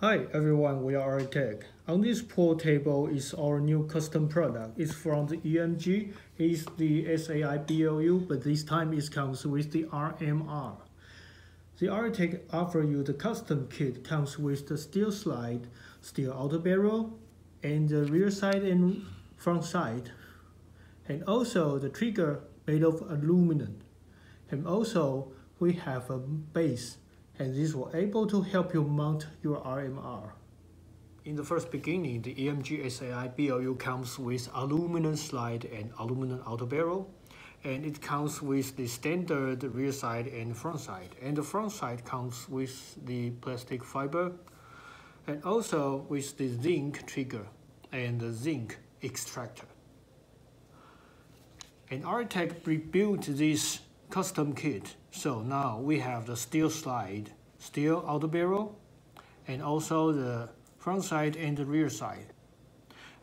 Hi everyone, we are RA-TECH. On this pool table is our new custom product. It's from the EMG, it's the SAI SAIBLU, but this time it comes with the RMR. The RA-TECH offers you the custom kit, comes with the steel slide, steel outer barrel, and the rear sight and front sight, and also the trigger made of aluminum. And also we have a base and this will able to help you mount your RMR. In the first beginning, the EMG SAI BLU comes with aluminum slide and aluminum outer barrel, and it comes with the standard rear sight and front sight. And the front sight comes with the plastic fiber, and also with the zinc trigger and the zinc extractor. And RA-TECH rebuilt this custom kit. So now we have the steel slide, steel outer barrel, and also the front sight and the rear sight.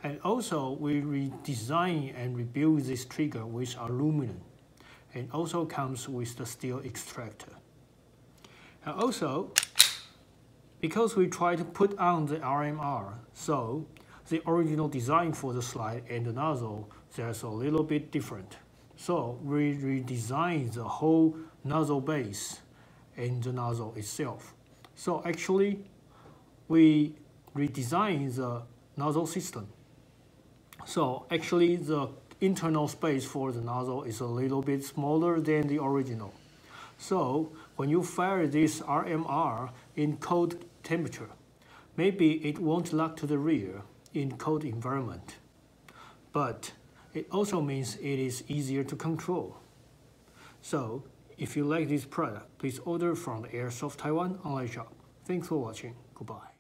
And also we redesign and rebuild this trigger with aluminum and also comes with the steel extractor. And also, because we try to put on the RMR, so the original design for the slide and the nozzle, there's a little bit different. So we redesign the whole nozzle base and the nozzle itself. So actually, we redesign the nozzle system. So actually, the internal space for the nozzle is a little bit smaller than the original. So when you fire this RMR in cold temperature, maybe it won't lock to the rear in cold environment. But it also means it is easier to control. So, if you like this product, please order from the Airsoft Taiwan online shop. Thanks for watching. Goodbye.